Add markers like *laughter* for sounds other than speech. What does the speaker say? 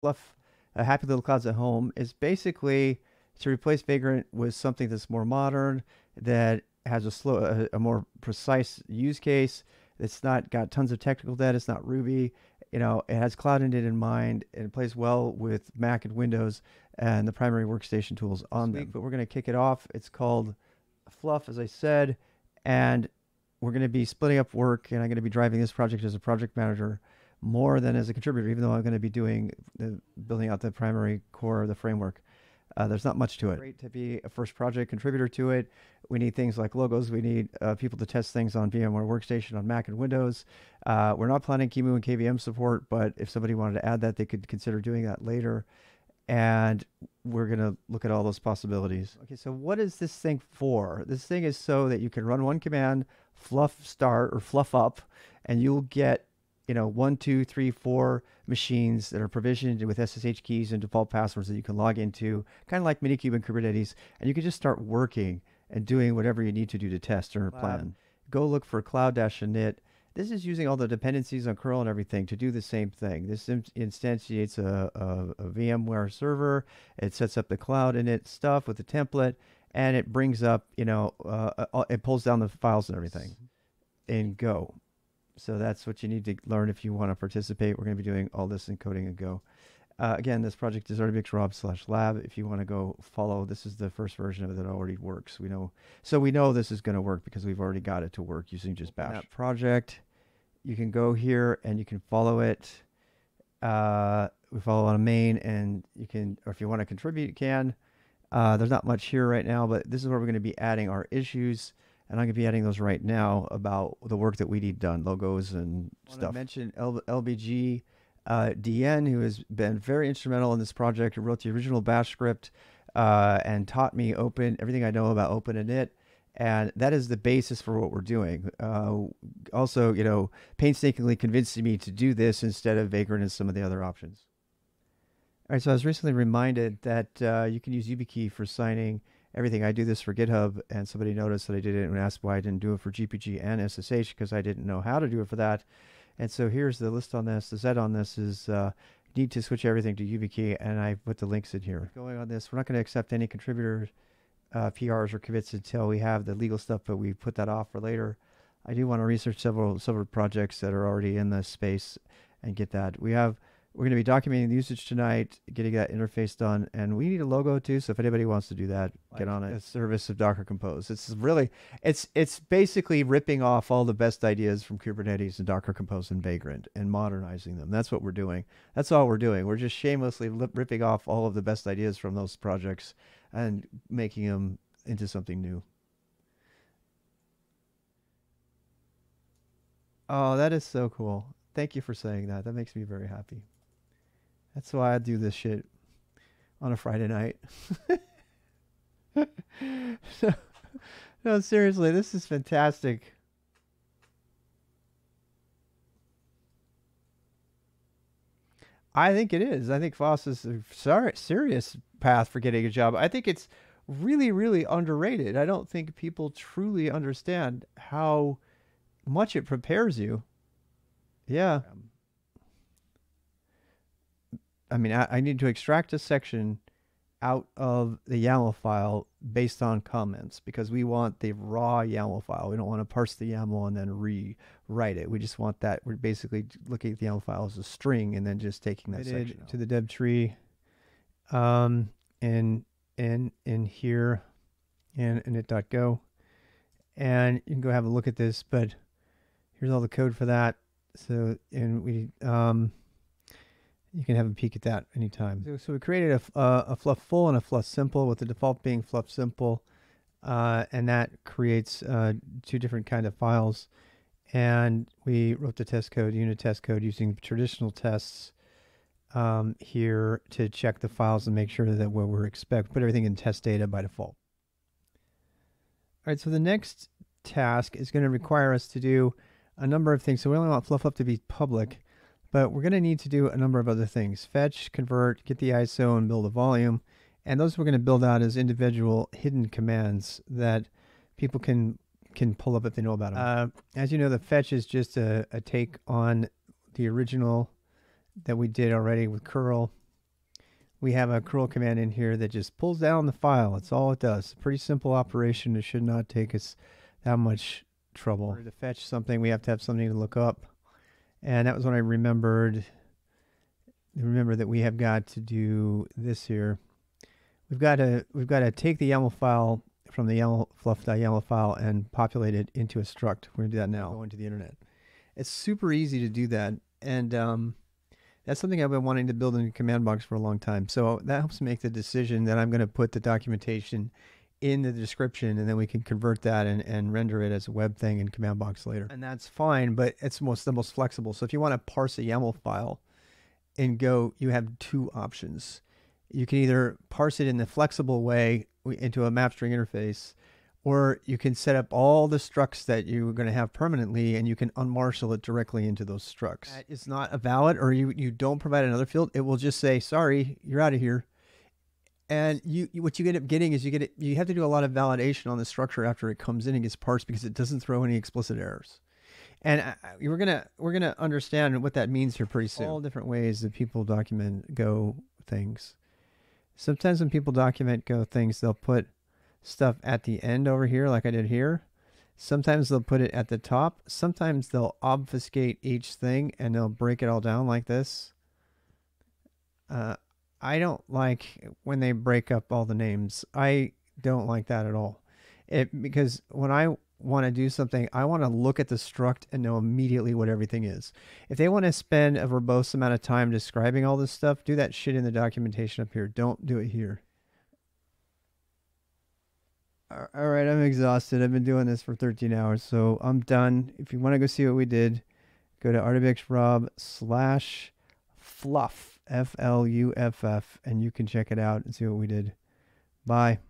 Fluff, uh, Happy Little Clouds at Home is basically to replace Vagrant with something that's more modern, that has a slow, a, a more precise use case. It's not got tons of technical debt. It's not Ruby. You know, it has Cloud in it in mind, and it plays well with Mac and Windows and the primary workstation tools on them. But we're going to kick it off. It's called Fluff, as I said, and we're going to be splitting up work, and I'm going to be driving this project as a project manager more than as a contributor, even though I'm going to be doing the building out the primary core of the framework. Uh, there's not much to it. Great to be a first project contributor to it. We need things like logos. We need uh, people to test things on VMware Workstation on Mac and Windows. Uh, we're not planning QEMU and KVM support, but if somebody wanted to add that, they could consider doing that later. And we're going to look at all those possibilities. Okay, so what is this thing for? This thing is so that you can run one command, fluff start or fluff up, and you'll get you know, one, two, three, four machines that are provisioned with SSH keys and default passwords that you can log into, kind of like Minikube and Kubernetes, and you can just start working and doing whatever you need to do to test or plan. Go look for cloud-init. This is using all the dependencies on curl and everything to do the same thing. This instantiates a, a, a VMware server. It sets up the cloud init stuff with the template, and it brings up, you know, uh, uh it pulls down the files and everything in Go. So that's what you need to learn if you want to participate. We're going to be doing all this in coding and Go. Uh, again, this project is rwxrob slash lab. If you want to go follow, this is the first version of it that already works. We know, so we know this is going to work because we've already got it to work using just bash. That project, you can go here and you can follow it. Uh, we follow on a main, and you can, or if you want to contribute, you can. Uh, there's not much here right now, but this is where we're going to be adding our issues and I'm going to be adding those right now about the work that we need done, logos and I stuff. I mentioned L- LBG uh, DN, who has been very instrumental in this project, who wrote the original Bash script uh, and taught me open everything I know about open init. And that is the basis for what we're doing. Uh, also, you know, painstakingly convincing me to do this instead of Vagrant and some of the other options. All right, so I was recently reminded that uh, you can use YubiKey for signing everything. I do this for GitHub, and somebody noticed that I did it and asked why I didn't do it for GPG and SSH because I didn't know how to do it for that. And so here's the list on this. The Z on this is uh, need to switch everything to YubiKey, and I put the links in here. Going on this, we're not going to accept any contributor uh, PRs or commits until we have the legal stuff, but we put that off for later. I do want to research several several projects that are already in the space and get that. We have we're going to be documenting the usage tonight, getting that interface done, and we need a logo too. So if anybody wants to do that, like get on it. A service of Docker Compose. It's really, it's it's basically ripping off all the best ideas from Kubernetes and Docker Compose and Vagrant and modernizing them. That's what we're doing. That's all we're doing. We're just shamelessly ripping off all of the best ideas from those projects and making them into something new. Oh, that is so cool. Thank you for saying that. That makes me very happy. That's why I do this shit on a Friday night. *laughs* no, no, seriously, this is fantastic. I think it is. I think Foss is a sorry, serious path for getting a job. I think it's really, really underrated. I don't think people truly understand how much it prepares you. Yeah. Um, I mean, I, I, need to extract a section out of the YAML file based on comments because we want the raw YAML file. We don't want to parse the YAML and then rewrite it. We just want that. We're basically looking at the YAML file as a string and then just taking that section to the deb tree, um, and in in here, and init.go, and you can go have a look at this. But here's all the code for that. So and we um you can have a peek at that anytime. So, so we created a, uh, a fluff full and a fluff simple with the default being fluff simple. Uh, and that creates uh, two different kind of files. And we wrote the test code, unit test code using traditional tests um, here to check the files and make sure that what we're expect, put everything in test data by default. All right, so the next task is going to require us to do a number of things. So we only want fluff up to be public. But we're going to need to do a number of other things. Fetch, convert, get the ISO, and build a volume. And those we're going to build out as individual hidden commands that people can can pull up if they know about them. Uh, as you know, the fetch is just a, a take on the original that we did already with curl. we have a curl command in here that just pulls down the file. That's all it does. Pretty simple operation. It should not take us that much trouble. To fetch something, we have to have something to look up. And that was when I remembered remember that we have got to do this here. We've got to we've got to take the YAML file from the YAML fluff.yaml file and populate it into a struct. We're gonna do that now. Go into the internet. It's super easy to do that, and um, that's something I've been wanting to build in the command box for a long time. So that helps make the decision that I'm going to put the documentation in the description and then we can convert that and, and render it as a web thing in command box later. And that's fine, but it's most the most flexible. So if you want to parse a YAML file in Go, you have two options. You can either parse it in the flexible way into a map string interface, or you can set up all the structs that you're going to have permanently and you can unmarshal it directly into those structs. Is not a valid or you, you don't provide another field, it will just say, sorry, you're out of here. And you, what you end up getting is you get it, you have to do a lot of validation on the structure after it comes in and gets parsed because it doesn't throw any explicit errors. And uh, we're gonna we're gonna understand what that means here pretty soon. All different ways that people document Go things. Sometimes when people document Go things, they'll put stuff at the end over here, like I did here. Sometimes they'll put it at the top. Sometimes they'll obfuscate each thing and they'll break it all down like this. Uh, I don't like when they break up all the names. I don't like that at all. It because when I want to do something, I want to look at the struct and know immediately what everything is. If they want to spend a verbose amount of time describing all this stuff, do that shit in the documentation up here. Don't do it here. All right, I'm exhausted. I've been doing this for 13 hours, so I'm done. If you want to go see what we did, go to rwxrob slash fluff, F L U F F, and you can check it out and see what we did. Bye.